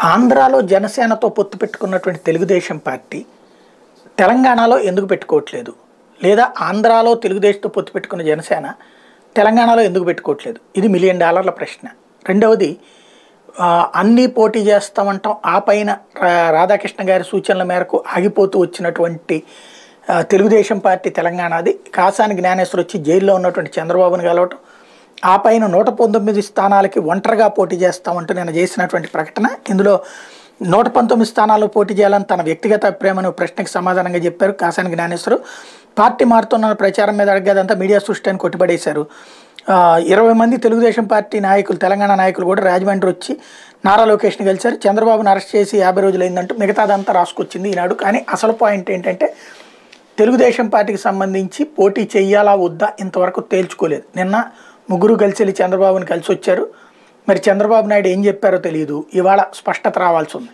ఆంధ్రాలో జనసేనతో పొత్తు పెట్టుకున్నటువంటి తెలుగుదేశం పార్టీ తెలంగాణలో ఎందుకు పెట్టుకోవట్లేదు? లేదా ఆంధ్రాలో తెలుగుదేశంతో పొత్తు పెట్టుకున్న జనసేన తెలంగాణలో ఎందుకు పెట్టుకోవట్లేదు? ఇది మిలియన్ డాలర్ల ప్రశ్న. రెండవది అన్నీ పోటీ చేస్తామంటాం ఆ పైన రా- రాధాకృష్ణ గారి సూచనల మేరకు ఆగిపోతూ వచ్చినటువంటి తెలుగుదేశం పార్టీ తెలంగాణది. కాసాని జ్ఞానేశ్వర్ వచ్చి జైల్లో ఉన్నటువంటి చంద్రబాబుని కలవటం ఆ పైన నూట పంతొమ్మిది స్థానాలకి ఒంటరిగా పోటీ చేస్తామంటూ నేను చేసినటువంటి ప్రకటన. ఇందులో నూట పంతొమ్మిది స్థానాల్లో పోటీ చేయాలని తన వ్యక్తిగత ప్రేమను ప్రశ్నకు సమాధానంగా చెప్పారు కాసాని జ్ఞానేశ్వరు. పార్టీ మారుతున్న ప్రచారం మీద అడిగేదంతా మీడియా సృష్టి అని కొట్టిపడేశారు ఇరవై మంది తెలుగుదేశం పార్టీ నాయకులు తెలంగాణ నాయకులు కూడా రాజమండ్రి వచ్చి నారా లోకేష్ని కలిశారు. చంద్రబాబును అరెస్ట్ చేసి యాభై రోజులు అయిందంటూ మిగతాదంతా రాసుకొచ్చింది ఈనాడు. కానీ అసలు పాయింట్ ఏంటంటే తెలుగుదేశం పార్టీకి సంబంధించి పోటీ చెయ్యాలా వద్దా ఇంతవరకు తేల్చుకోలేదు. నిన్న ముగ్గురు కలిసి వెళ్ళి చంద్రబాబుని కలిసి వచ్చారు. మరి చంద్రబాబు నాయుడు ఏం చెప్పారో తెలియదు. ఇవాళ స్పష్టత రావాల్సి ఉంది.